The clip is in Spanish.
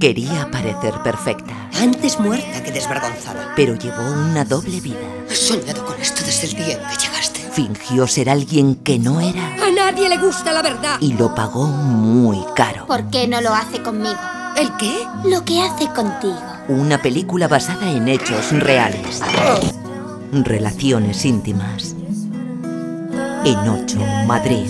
Quería parecer perfecta, Antes muerta que desvergonzada. pero llevó una doble vida. He soñado con esto desde el día en que llegaste. Fingió ser alguien que no era A nadie le gusta la verdad. y lo pagó muy caro. ¿Por qué no lo hace conmigo? ¿El qué? Lo que hace contigo. Una película basada en hechos reales. Relaciones íntimas. En 8, Madrid.